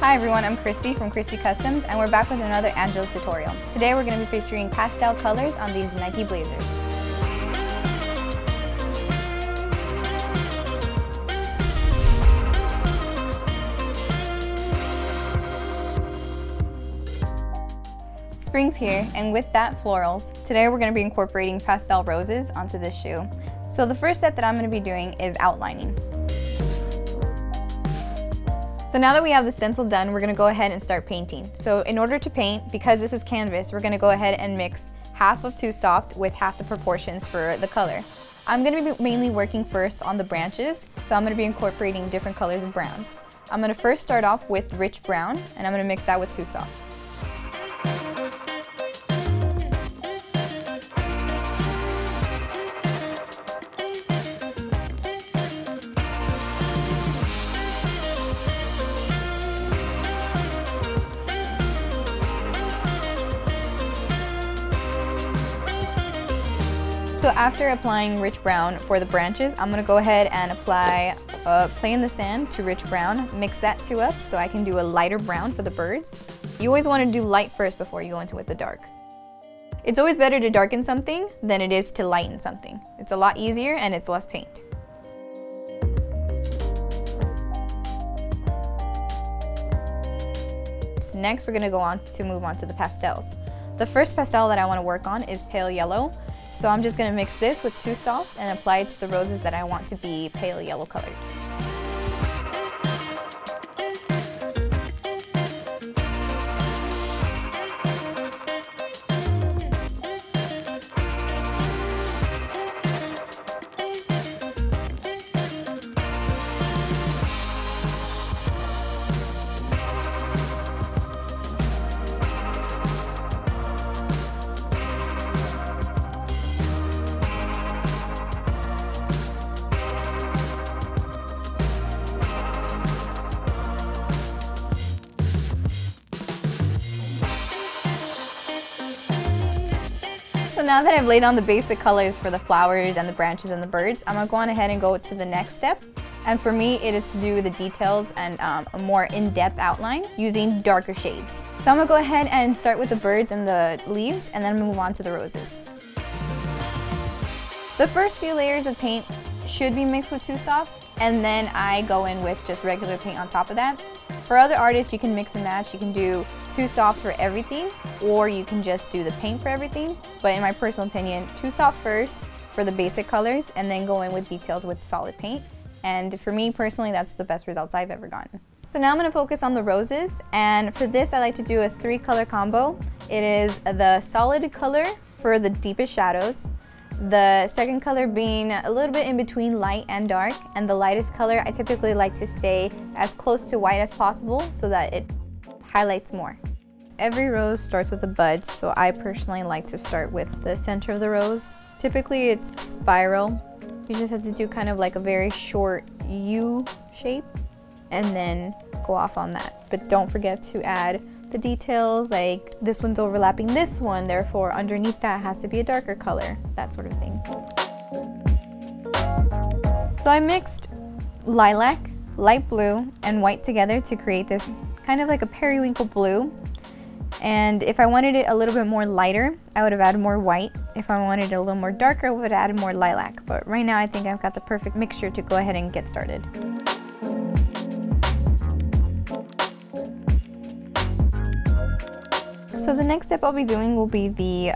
Hi everyone, I'm Christy from Christy Customs and we're back with another Angelus tutorial. Today we're going to be featuring pastel colors on these Nike Blazers. Spring's here, and with that, florals. Today we're going to be incorporating pastel roses onto this shoe. So the first step that I'm going to be doing is outlining. So now that we have the stencil done, we're gonna go ahead and start painting. So in order to paint, because this is canvas, we're gonna go ahead and mix half of 2-Soft with half the proportions for the color. I'm gonna be mainly working first on the branches, so I'm gonna be incorporating different colors of browns. I'm gonna first start off with rich brown, and I'm gonna mix that with 2-Soft. So after applying rich brown for the branches, I'm gonna go ahead and apply uh, Play in the Sand to rich brown, mix that two up so I can do a lighter brown for the birds. You always wanna do light first before you go into with the dark. It's always better to darken something than it is to lighten something. It's a lot easier and it's less paint. So next we're gonna go on to move on to the pastels. The first pastel that I wanna work on is pale yellow. So I'm just gonna mix this with 2-Soft and apply it to the roses that I want to be pale yellow colored. Now that I've laid on the basic colors for the flowers and the branches and the birds, I'm gonna go on ahead and go to the next step. And for me, it is to do the details and um, a more in-depth outline using darker shades. So I'm gonna go ahead and start with the birds and the leaves and then move on to the roses. The first few layers of paint should be mixed with 2-Soft and then I go in with just regular paint on top of that. For other artists, you can mix and match. You can do 2-Soft for everything, or you can just do the paint for everything. But in my personal opinion, 2-Soft first for the basic colors, and then go in with details with solid paint. And for me personally, that's the best results I've ever gotten. So now I'm gonna focus on the roses, and for this I like to do a three color combo. It is the solid color for the deepest shadows, the second color being a little bit in between light and dark, and the lightest color I typically like to stay as close to white as possible so that it highlights more. Every rose starts with a bud, so I personally like to start with the center of the rose. Typically it's spiral. You just have to do kind of like a very short U shape and then go off on that. But don't forget to add the details like this one's overlapping this one, therefore underneath that has to be a darker color, that sort of thing. So I mixed lilac, light blue, and white together to create this kind of like a periwinkle blue. And if I wanted it a little bit more lighter, I would have added more white. If I wanted it a little more darker, I would have added more lilac. But right now I think I've got the perfect mixture to go ahead and get started. So the next step I'll be doing will be the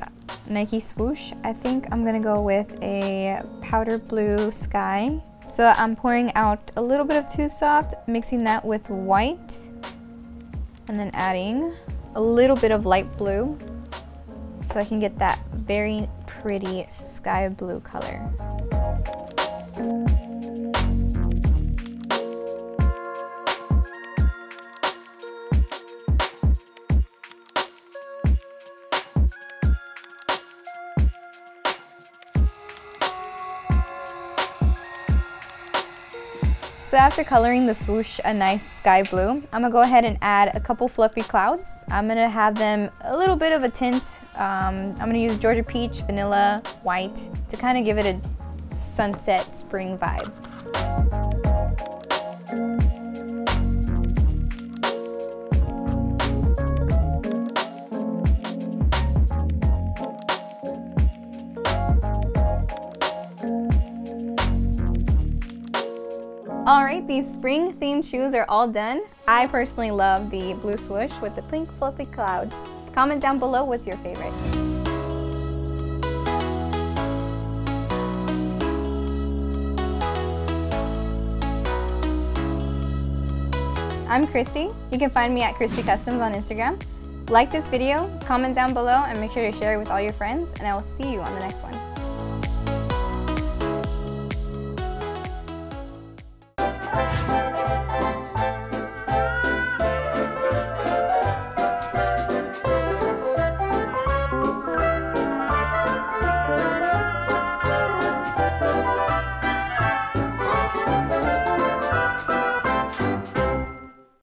Nike swoosh. I think I'm gonna go with a powder blue sky. So I'm pouring out a little bit of 2-Soft, mixing that with white, and then adding a little bit of light blue so I can get that very pretty sky blue color. So after coloring the swoosh a nice sky blue, I'm gonna go ahead and add a couple fluffy clouds. I'm gonna have them a little bit of a tint. Um, I'm gonna use Georgia Peach, Vanilla, White to kind of give it a sunset spring vibe. Alright, these spring themed shoes are all done. I personally love the blue swoosh with the pink fluffy clouds. Comment down below what's your favorite. I'm Christy. You can find me at Christy Customs on Instagram. Like this video, comment down below, and make sure to share it with all your friends, and I will see you on the next one.